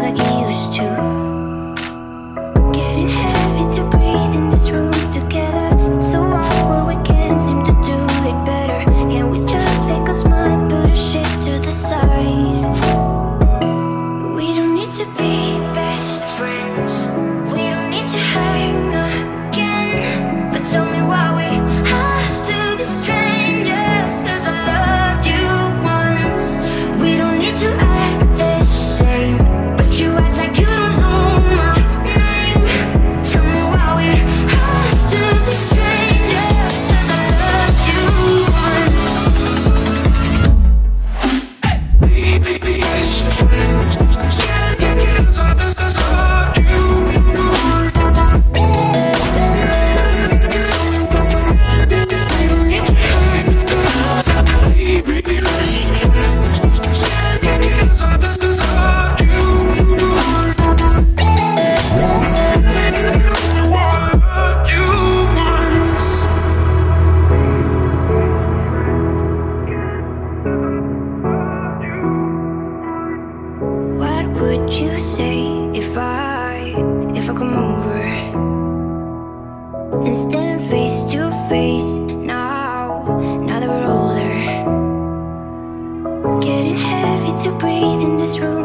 like it used to. would you say if I, if I come over and stand face to face now, now that we're older? Getting heavy to breathe in this room.